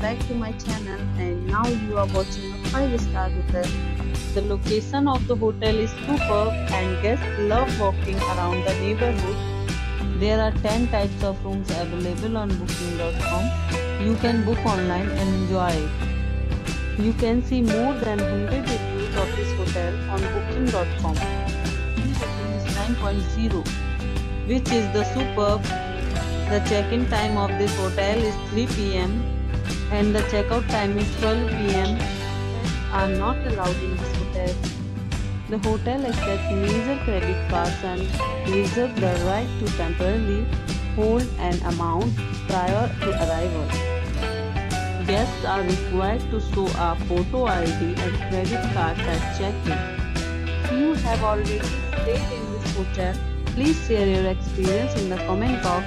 back to my channel and now you are watching a 5 star hotel. The location of the hotel is superb and guests love walking around the neighborhood. There are 10 types of rooms available on booking.com. You can book online and enjoy it. You can see more than 100 reviews of this hotel on booking.com. The rating is 9.0 which is the superb the check-in time of this hotel is 3 pm and the checkout time is 12 pm. Are not allowed in this hotel. The hotel accepts major credit cards and reserves the right to temporarily hold an amount prior to arrival. Guests are required to show a photo ID and credit card at check-in. If you have already stayed in this hotel, please share your experience in the comment box.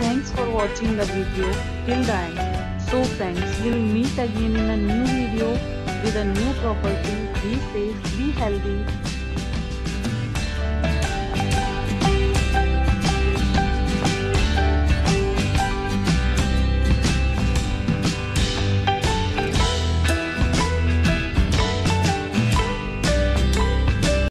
Thanks for watching the video till the end. So friends, we will meet again in a new video with a new property. Be safe, be healthy